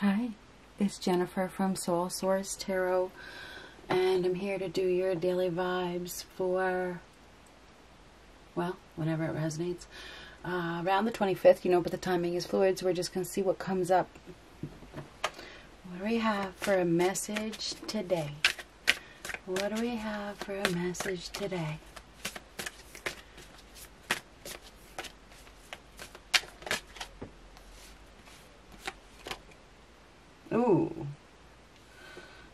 Hi, it's Jennifer from Soul Source Tarot, and I'm here to do your daily vibes for, well, whenever it resonates. Uh, around the 25th, you know, but the timing is fluid, so we're just going to see what comes up. What do we have for a message today? What do we have for a message today? Ooh.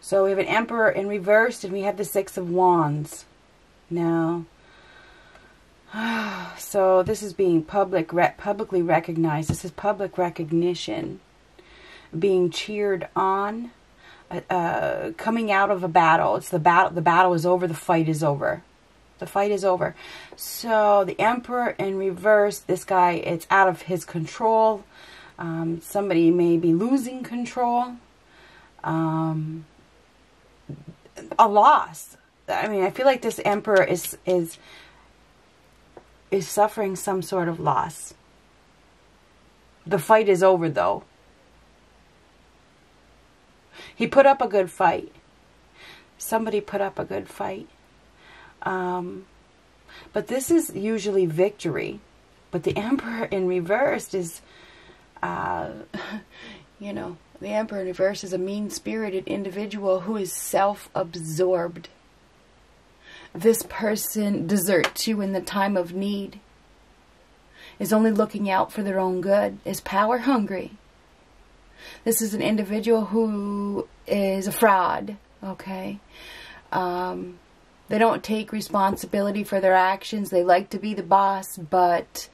So we have an Emperor in reverse, and we have the Six of Wands. Now, so this is being public, publicly recognized. This is public recognition, being cheered on, uh, uh, coming out of a battle. It's the battle. The battle is over. The fight is over. The fight is over. So the Emperor in reverse. This guy, it's out of his control. Um, somebody may be losing control. Um, a loss. I mean, I feel like this emperor is is is suffering some sort of loss. The fight is over, though. He put up a good fight. Somebody put up a good fight. Um, but this is usually victory. But the emperor in reversed is uh, you know, the Emperor in reverse is a mean spirited individual who is self absorbed. This person deserts you in the time of need, is only looking out for their own good, is power hungry. This is an individual who is a fraud, okay? Um, they don't take responsibility for their actions. They like to be the boss, but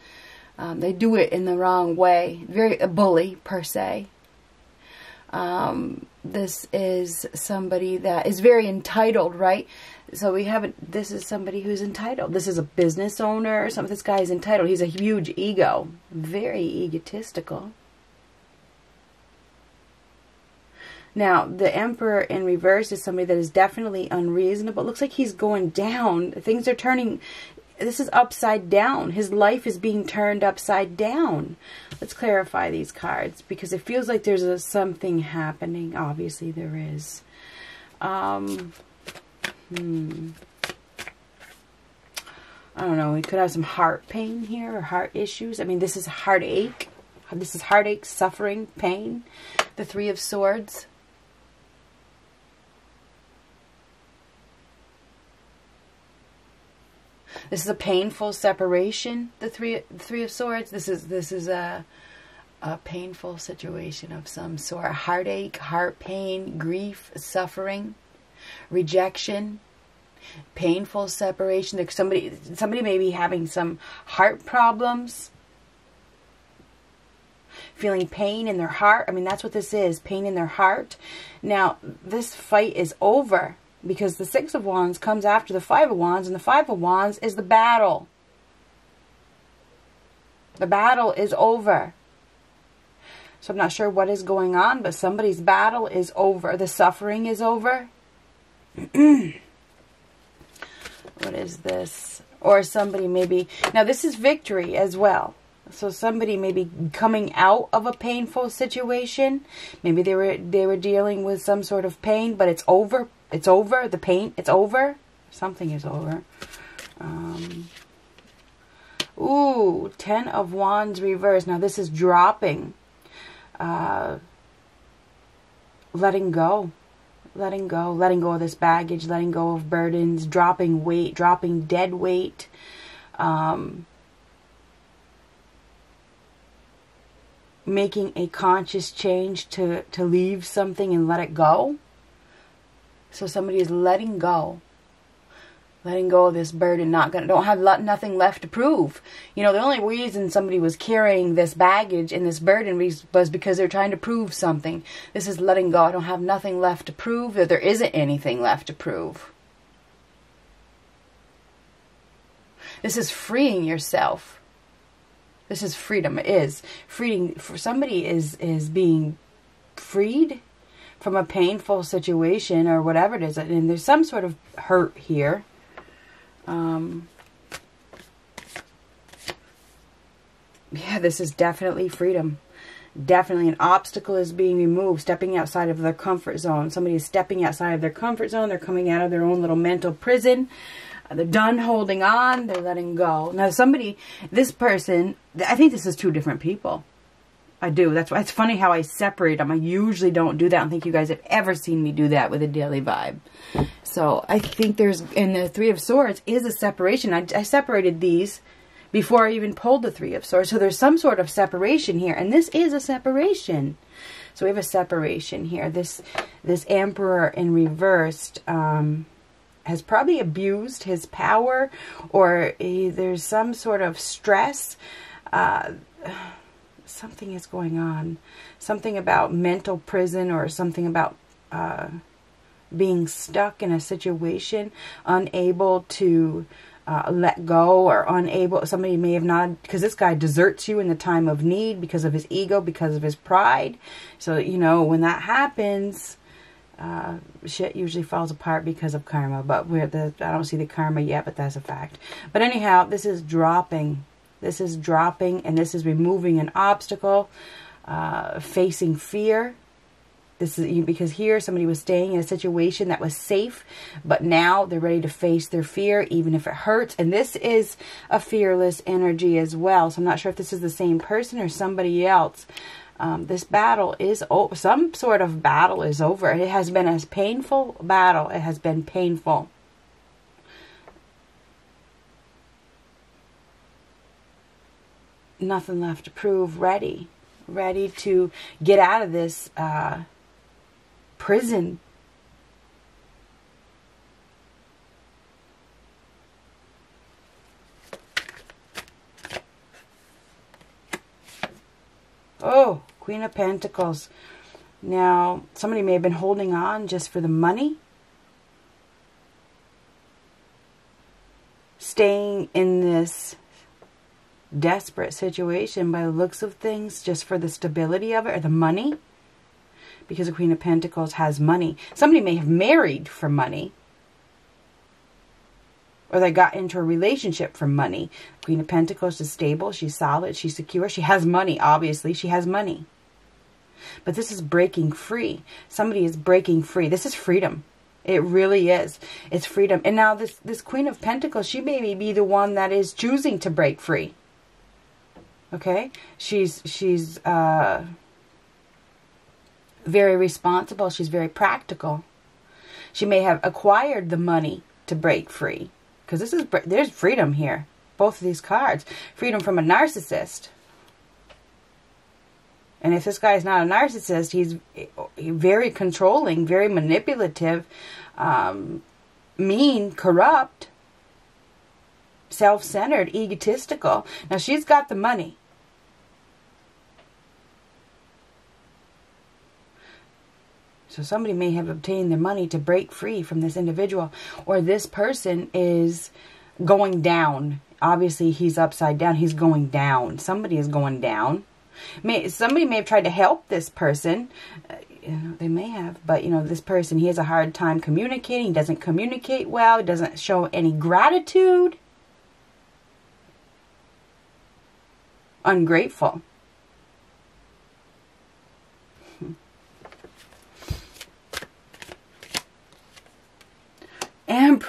um, they do it in the wrong way. Very a bully per se. Um, this is somebody that is very entitled, right? So we have it. This is somebody who's entitled. This is a business owner. Some this guy is entitled. He's a huge ego, very egotistical. Now, the Emperor in reverse is somebody that is definitely unreasonable. It looks like he's going down. Things are turning this is upside down. His life is being turned upside down. Let's clarify these cards because it feels like there's a, something happening. Obviously, there is. Um, hmm. I don't know. We could have some heart pain here or heart issues. I mean, this is heartache. This is heartache, suffering, pain. The Three of Swords. This is a painful separation. The three three of swords. This is this is a a painful situation of some sort. Heartache, heart pain, grief, suffering, rejection, painful separation. Somebody somebody may be having some heart problems. Feeling pain in their heart. I mean, that's what this is pain in their heart. Now, this fight is over because the Six of Wands comes after the Five of Wands, and the Five of Wands is the battle. The battle is over. So I'm not sure what is going on, but somebody's battle is over. The suffering is over. what is this? Or somebody maybe... Now, this is victory as well. So somebody may be coming out of a painful situation. Maybe they were they were dealing with some sort of pain, but it's over it's over. The paint, it's over. Something is over. Um, ooh, Ten of Wands reverse. Now this is dropping. Uh, letting go. Letting go. Letting go of this baggage. Letting go of burdens. Dropping weight. Dropping dead weight. Um, making a conscious change to, to leave something and let it go. So somebody is letting go. Letting go of this burden, not gonna, don't have nothing left to prove. You know, the only reason somebody was carrying this baggage and this burden was because they're trying to prove something. This is letting go. I don't have nothing left to prove, that there isn't anything left to prove. This is freeing yourself. This is freedom. It is freeing. For somebody is is being freed from a painful situation or whatever it is. And there's some sort of hurt here. Um, yeah, this is definitely freedom. definitely an obstacle is being removed, stepping outside of their comfort zone. Somebody is stepping outside of their comfort zone. They're coming out of their own little mental prison. Uh, they're done holding on. They're letting go. Now, somebody, this person, I think this is two different people. I do. That's why it's funny how I separate them. I usually don't do that. I don't think you guys have ever seen me do that with a daily vibe. So I think there's, in the Three of Swords is a separation. I, I separated these before I even pulled the Three of Swords. So there's some sort of separation here. And this is a separation. So we have a separation here. This this Emperor in reversed um, has probably abused his power or he, there's some sort of stress. Uh, something is going on. Something about mental prison or something about uh, being stuck in a situation, unable to uh, let go or unable. Somebody may have not, because this guy deserts you in the time of need because of his ego, because of his pride. So, you know, when that happens, uh, shit usually falls apart because of karma. But we're the, I don't see the karma yet, but that's a fact. But anyhow, this is dropping this is dropping and this is removing an obstacle, uh, facing fear. This is because here somebody was staying in a situation that was safe, but now they're ready to face their fear, even if it hurts. And this is a fearless energy as well. So I'm not sure if this is the same person or somebody else. Um, this battle is over. Some sort of battle is over. It has been a painful battle. It has been painful. Nothing left to prove, ready, ready to get out of this uh, prison. Oh, Queen of Pentacles. Now, somebody may have been holding on just for the money. Staying in this desperate situation by the looks of things just for the stability of it or the money. Because the Queen of Pentacles has money. Somebody may have married for money. Or they got into a relationship for money. Queen of Pentacles is stable. She's solid. She's secure. She has money, obviously. She has money. But this is breaking free. Somebody is breaking free. This is freedom. It really is. It's freedom. And now this, this Queen of Pentacles, she may be the one that is choosing to break free. Okay? She's she's uh very responsible. She's very practical. She may have acquired the money to break free because this is there's freedom here. Both of these cards, freedom from a narcissist. And if this guy is not a narcissist, he's very controlling, very manipulative, um, mean, corrupt, self-centered, egotistical. Now she's got the money. So somebody may have obtained the money to break free from this individual, or this person is going down. Obviously, he's upside down. He's going down. Somebody is going down. May somebody may have tried to help this person. Uh, you know, they may have, but you know, this person he has a hard time communicating. He doesn't communicate well. He doesn't show any gratitude. Ungrateful.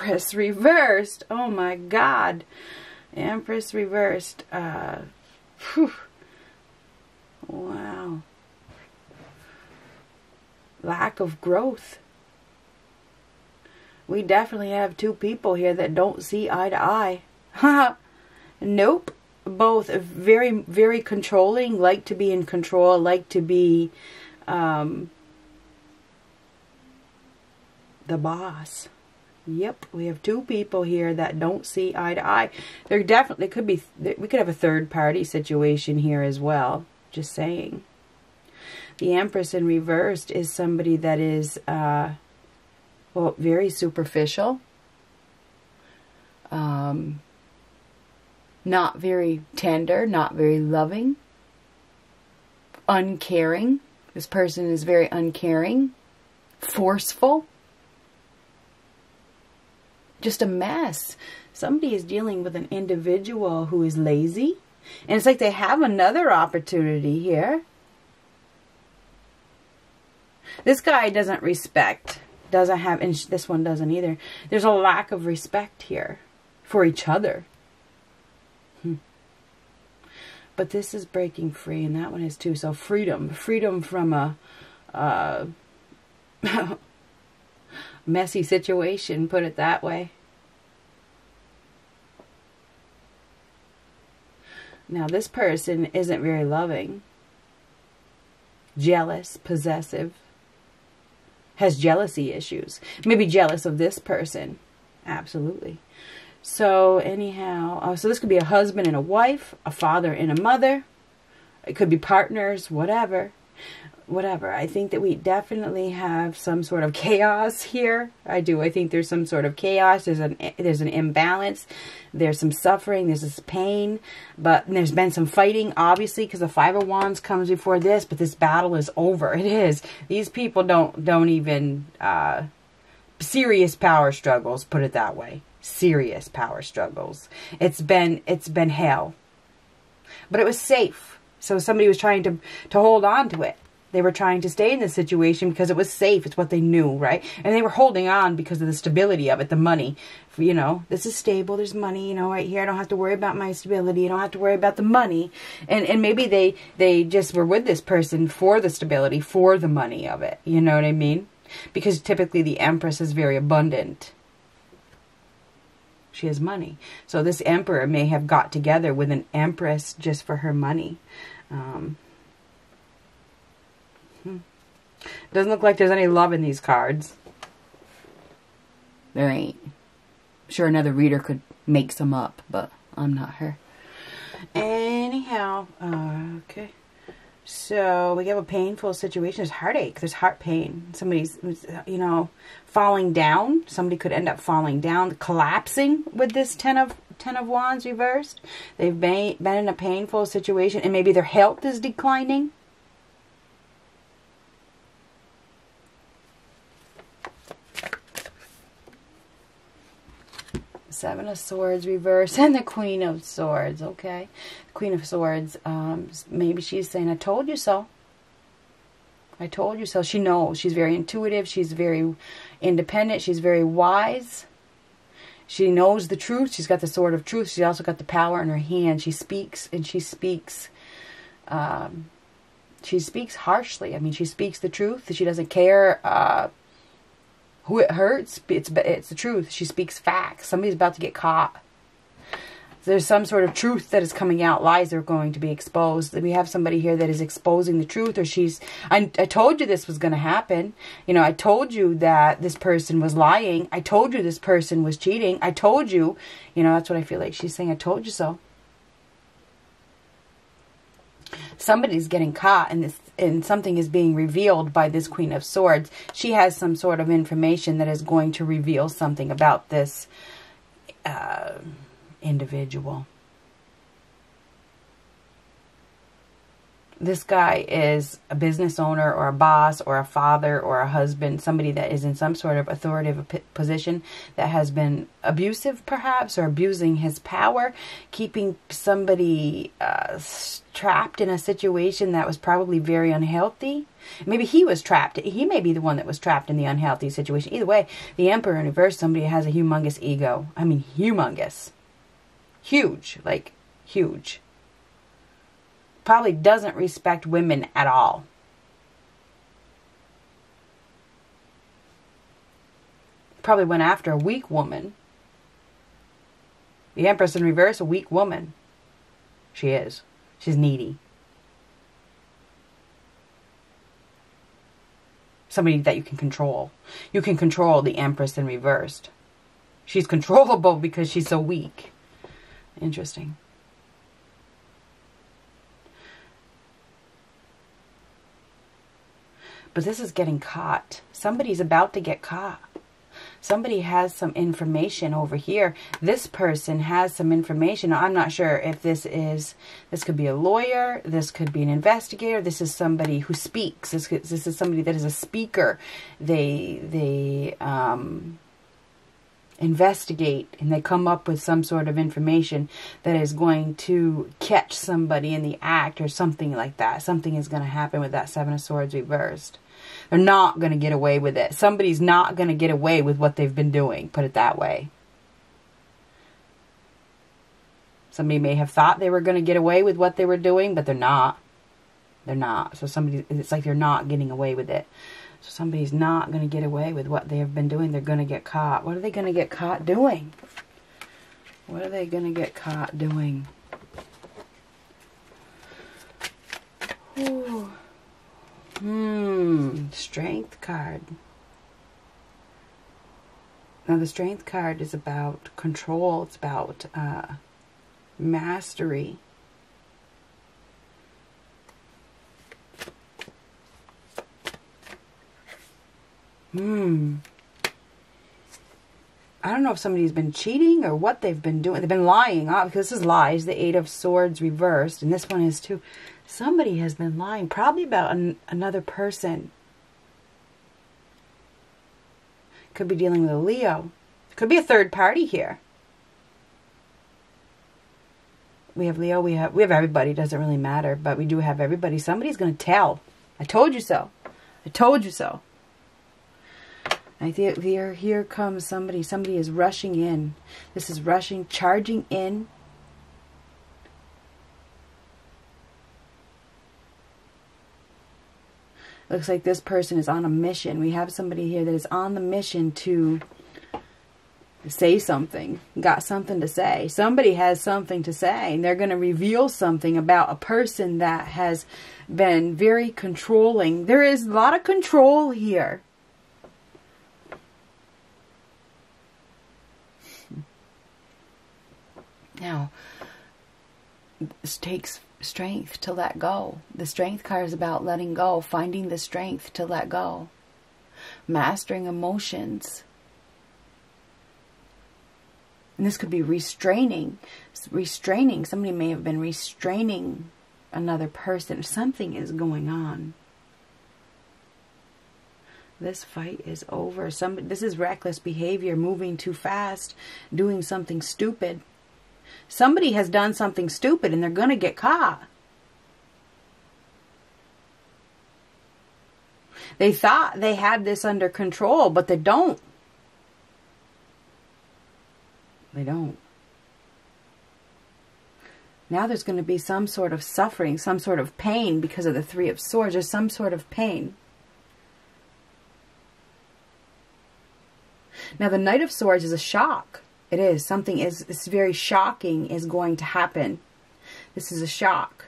Empress reversed. Oh my God. Empress reversed. Uh, wow. Lack of growth. We definitely have two people here that don't see eye to eye. Nope. Both very, very controlling, like to be in control, like to be um, the boss. Yep, we have two people here that don't see eye to eye. There definitely could be, we could have a third party situation here as well. Just saying. The Empress in reversed is somebody that is, uh, well, very superficial. Um, not very tender, not very loving, uncaring. This person is very uncaring, forceful just a mess. Somebody is dealing with an individual who is lazy. And it's like they have another opportunity here. This guy doesn't respect, doesn't have, and this one doesn't either. There's a lack of respect here for each other. Hmm. But this is breaking free, and that one is too. So freedom, freedom from a uh, messy situation, put it that way. Now, this person isn't very loving, jealous, possessive, has jealousy issues. Maybe jealous of this person. Absolutely. So, anyhow, uh, so this could be a husband and a wife, a father and a mother. It could be partners, whatever whatever. I think that we definitely have some sort of chaos here. I do. I think there's some sort of chaos. There's an there's an imbalance. There's some suffering. There's this pain. But there's been some fighting, obviously, because the Five of Wands comes before this. But this battle is over. It is. These people don't don't even uh, serious power struggles. Put it that way. Serious power struggles. It's been it's been hell. But it was safe. So somebody was trying to to hold on to it they were trying to stay in this situation because it was safe. It's what they knew, right? And they were holding on because of the stability of it, the money. You know, this is stable. There's money, you know, right here. I don't have to worry about my stability. I don't have to worry about the money. And and maybe they they just were with this person for the stability, for the money of it. You know what I mean? Because typically the Empress is very abundant. She has money. So this emperor may have got together with an empress just for her money. Um, Doesn't look like there's any love in these cards. There ain't. I'm sure another reader could make some up, but I'm not her. Anyhow, uh, okay. So we have a painful situation. There's heartache. There's heart pain. Somebody's, you know, falling down. Somebody could end up falling down, collapsing with this ten of ten of wands reversed. They've been been in a painful situation, and maybe their health is declining. Seven of Swords reverse and the Queen of Swords, okay? Queen of Swords, um, maybe she's saying, I told you so. I told you so. She knows. She's very intuitive. She's very independent. She's very wise. She knows the truth. She's got the sword of truth. She's also got the power in her hand. She speaks and she speaks um, she speaks harshly. I mean, she speaks the truth. She doesn't care uh, who it hurts, it's it's the truth. She speaks facts. Somebody's about to get caught. There's some sort of truth that is coming out. Lies are going to be exposed. We have somebody here that is exposing the truth, or she's. I, I told you this was going to happen. You know, I told you that this person was lying. I told you this person was cheating. I told you. You know, that's what I feel like she's saying. I told you so somebody's getting caught and this and something is being revealed by this queen of swords she has some sort of information that is going to reveal something about this uh, individual this guy is a business owner or a boss or a father or a husband, somebody that is in some sort of authoritative position that has been abusive perhaps or abusing his power, keeping somebody uh, trapped in a situation that was probably very unhealthy. Maybe he was trapped. He may be the one that was trapped in the unhealthy situation. Either way, the Emperor in reverse, somebody has a humongous ego. I mean, humongous. Huge. Like, huge probably doesn't respect women at all. Probably went after a weak woman. The Empress in reverse, a weak woman. She is. She's needy. Somebody that you can control. You can control the Empress in reversed. She's controllable because she's so weak. Interesting. But this is getting caught. Somebody's about to get caught. Somebody has some information over here. This person has some information. I'm not sure if this is, this could be a lawyer. This could be an investigator. This is somebody who speaks. This, this is somebody that is a speaker. They, they, um, investigate and they come up with some sort of information that is going to catch somebody in the act or something like that. Something is going to happen with that Seven of Swords reversed. They're not going to get away with it. Somebody's not going to get away with what they've been doing, put it that way. Somebody may have thought they were going to get away with what they were doing, but they're not. They're not. So somebody, it's like they're not getting away with it. So somebody's not going to get away with what they have been doing. They're going to get caught. What are they going to get caught doing? What are they going to get caught doing? Ooh. Hmm. Strength card. Now the strength card is about control. It's about uh, mastery. Hmm. I don't know if somebody's been cheating or what they've been doing. They've been lying. Oh, because this is lies. The Eight of Swords reversed. And this one is too. Somebody has been lying. Probably about an, another person. Could be dealing with a Leo. Could be a third party here. We have Leo. We have we have everybody. Doesn't really matter. But we do have everybody. Somebody's going to tell. I told you so. I told you so. I think here, here comes somebody. Somebody is rushing in. This is rushing, charging in. Looks like this person is on a mission. We have somebody here that is on the mission to say something, got something to say. Somebody has something to say, and they're going to reveal something about a person that has been very controlling. There is a lot of control here. Now, this takes strength to let go. The strength card is about letting go, finding the strength to let go, mastering emotions. And this could be restraining, restraining. Somebody may have been restraining another person. Something is going on. This fight is over. Some this is reckless behavior, moving too fast, doing something stupid. Somebody has done something stupid and they're going to get caught. They thought they had this under control, but they don't. They don't. Now there's going to be some sort of suffering, some sort of pain because of the Three of Swords. There's some sort of pain. Now the Knight of Swords is a shock. It is. Something is, is very shocking is going to happen. This is a shock.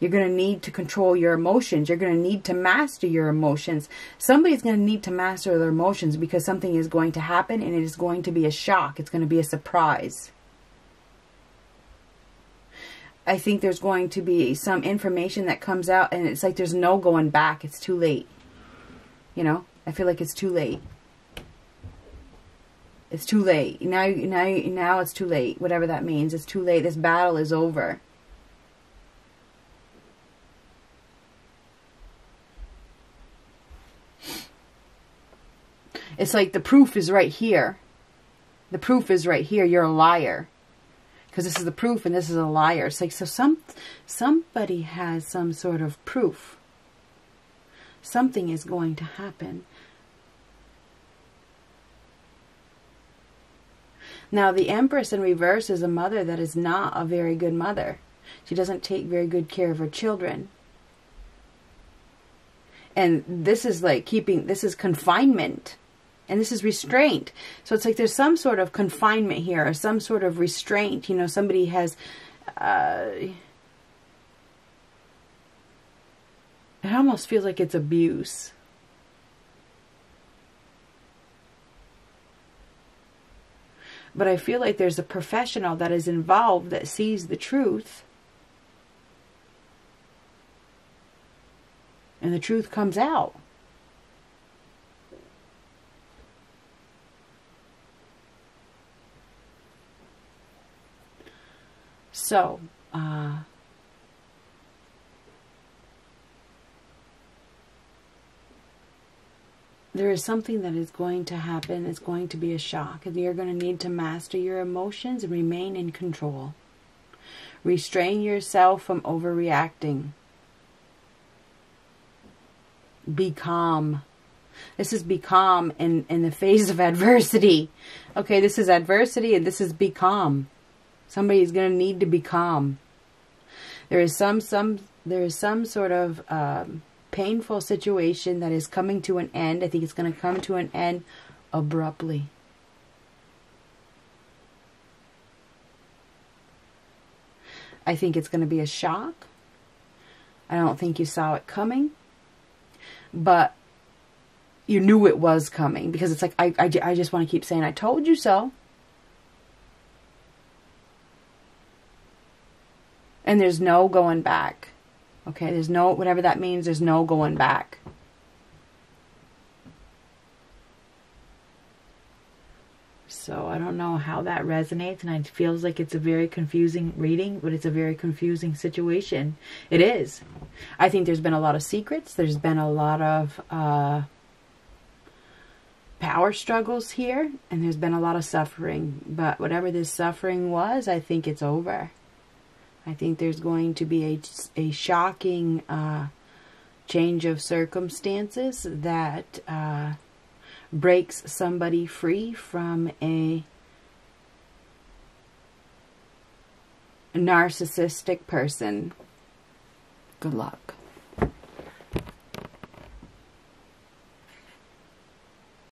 You're going to need to control your emotions. You're going to need to master your emotions. Somebody's going to need to master their emotions because something is going to happen and it is going to be a shock. It's going to be a surprise. I think there's going to be some information that comes out and it's like there's no going back. It's too late. You know, I feel like it's too late. It's too late. Now, now, now it's too late. Whatever that means. It's too late. This battle is over. It's like the proof is right here. The proof is right here. You're a liar. Because this is the proof and this is a liar. It's like, so some, somebody has some sort of proof. Something is going to happen. Now, the Empress in reverse is a mother that is not a very good mother. She doesn't take very good care of her children. And this is like keeping, this is confinement. And this is restraint. So it's like there's some sort of confinement here, or some sort of restraint. You know, somebody has. Uh, it almost feels like it's abuse. But I feel like there's a professional that is involved that sees the truth. And the truth comes out. So, uh, there is something that is going to happen. It's going to be a shock. And you're going to need to master your emotions and remain in control. Restrain yourself from overreacting. Be calm. This is be calm in, in the face of adversity. Okay, this is adversity and this is be calm. Somebody is going to need to be calm. There is some some there is some sort of um, painful situation that is coming to an end. I think it's going to come to an end abruptly. I think it's going to be a shock. I don't think you saw it coming. But you knew it was coming because it's like, I, I, I just want to keep saying, I told you so. And there's no going back. Okay, there's no, whatever that means, there's no going back. So I don't know how that resonates, and it feels like it's a very confusing reading, but it's a very confusing situation. It is. I think there's been a lot of secrets. There's been a lot of uh, power struggles here, and there's been a lot of suffering. But whatever this suffering was, I think it's over. I think there's going to be a, a shocking uh, change of circumstances that uh, breaks somebody free from a narcissistic person. Good luck.